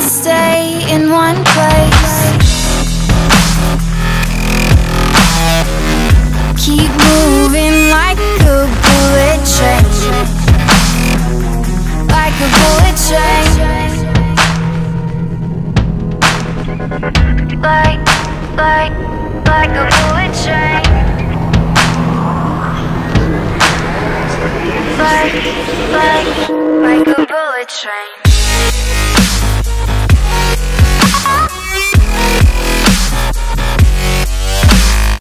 Stay in one place. Keep moving like a bullet train. Like a bullet train. Like, like, like a bullet train. Like, like, like a bullet train.